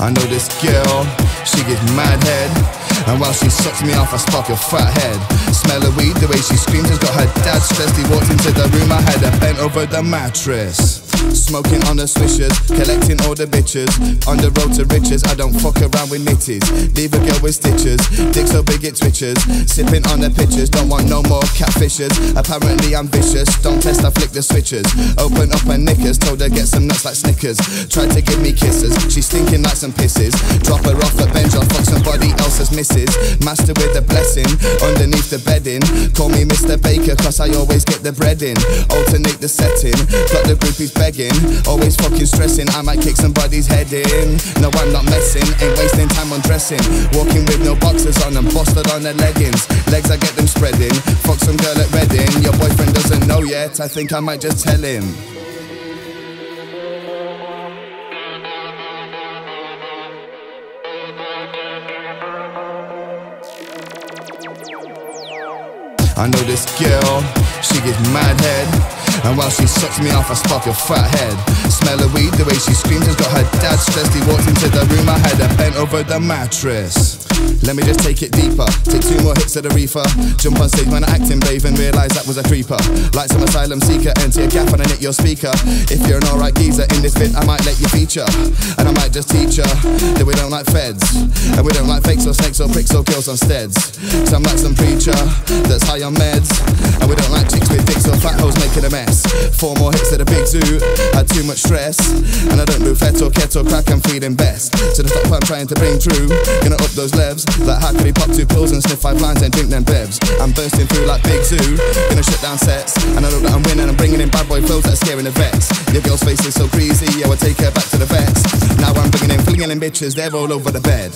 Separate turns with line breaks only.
I know this girl, she gets mad head. And while she sucks me off, I spark your fat head. Smell of weed, the way she screams has got her dad stressed. He walked into the room, I had her bent over the mattress. Smoking on the swishers, collecting all the bitches. On the road to riches, I don't fuck around with nitties. Leave a girl with stitches, dick so big it twitches. Sipping on the pictures, don't want no more catfishes. Apparently I'm vicious, don't test, I flick the switches. Open up her knickers, told her get some nuts like Snickers. Tried to give me kisses, she's stinking like some pisses. Missus. Master with a blessing, underneath the bedding. Call me Mr. Baker, cause I always get the bread in. Alternate the setting, got the groupies begging. Always fucking stressing, I might kick somebody's head in. No, I'm not messing, ain't wasting time on dressing. Walking with no boxers on and busted on the leggings. Legs, I get them spreading. Fuck some girl at Reading. Your boyfriend doesn't know yet, I think I might just tell him. I know this girl, she gets mad head. And while she sucks me off, I spark your fat head. Smell of weed, the way she screams has got her dad stressed. He walked into the room, I had her bent over the mattress. Let me just take it deeper. Take two more hits of the reefer. Jump on stage when I'm acting brave was a creeper. Like some asylum seeker, enter your gap and I hit your speaker. If you're an alright geezer in this bit, I might let you feature. And I might just teach her that we don't like feds. And we don't like fakes or snakes or pricks or girls on steads. So I'm like some preacher that's high on meds. Fat making a mess. Four more hits at a big zoo, had too much stress. And I don't do fet or ket or crack, I'm feeling best. So the stuff I'm trying to bring true, gonna up those levels. Like how could he pop two pills and sniff five lines and drink them bevs? I'm bursting through like Big Zoo, gonna shut down sets. And I know that I'm winning, I'm bringing in bad boy flows that scaring the vets. Your girl's face is so greasy, yeah, I'll take her back to the vets. Now I'm bringing in, flinging in bitches, they're all over the bed.